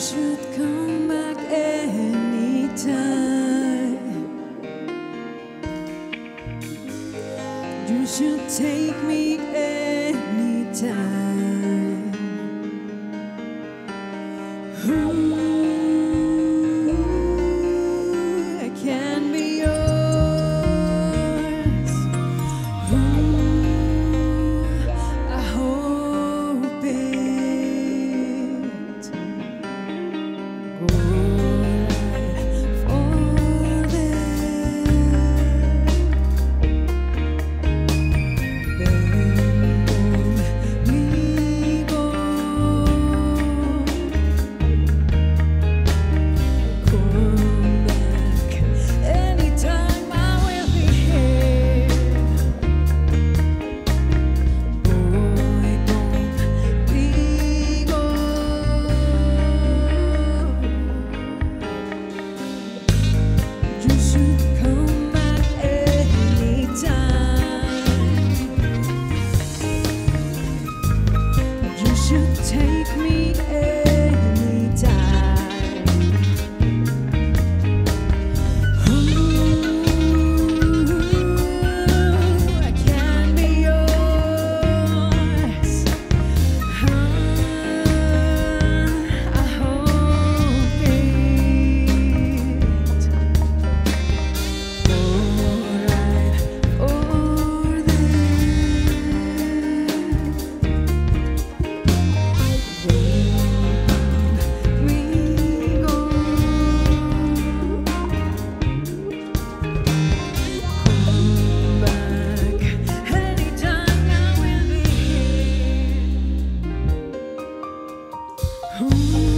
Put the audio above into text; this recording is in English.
should come back anytime. You should take me anytime. Ooh. Ooh.